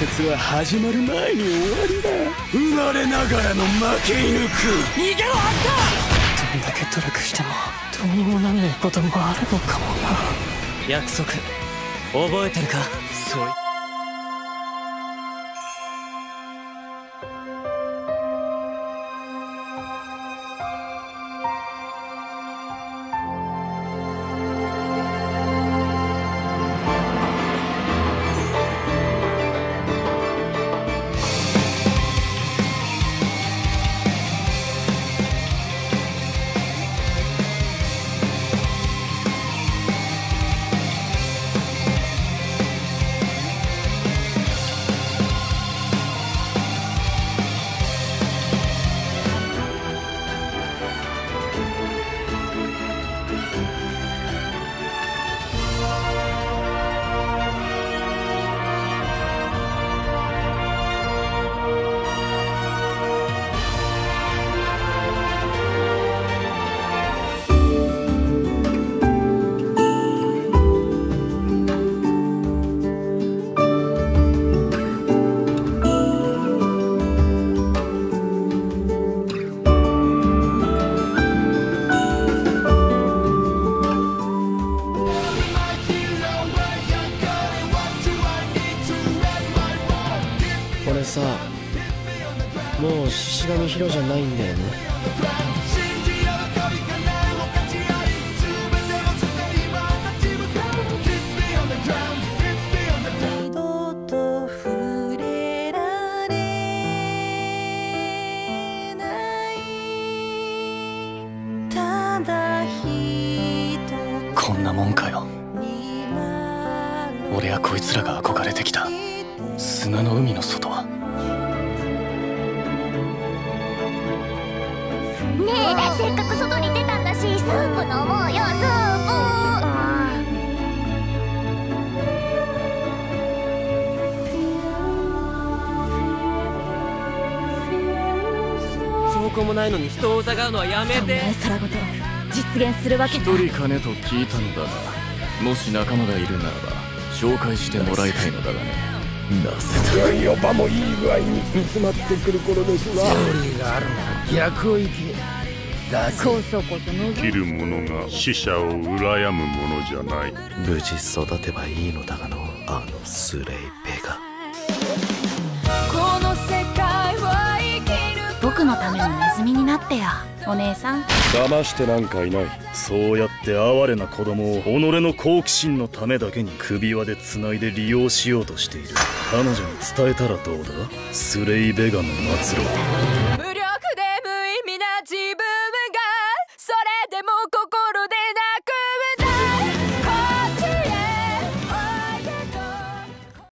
説は始まる前に終わりだ。生まれながらの負け犬く逃げろあんた。どんだけ努力してもどうにもなんねえこともあるのかもな。約束。覚えてるか？そう俺さもう獅子神ヒロじゃないんだよね。二度と触れられないただ一こんなもんかよ。俺やこいつらが憧れてきた砂の海の外は。ねえせっかく外に出たんだしスープ飲もうよスープ。証拠もないのに人を疑うのはやめて。皿ごと実現するわけ一人かねと聞いたのだがもし仲間がいるならば紹介してもらいたいのだがねなぜだいよ場もいい具合に煮詰まってくる頃ですわ。料理があるなら逆を行けだぜこそこそのぞ生きる者が死者を羨むものじゃない。無事育てばいいのだがのあのスレイベガ。この世界は生きる。僕のための休みになってよお姉さん。騙してなんかいない。そうやって哀れな子供を己の好奇心のためだけに首輪でつないで利用しようとしている。彼女に伝えたらどうだ？スレイ・ベガの末路無力で無意味な自分がそれでも心で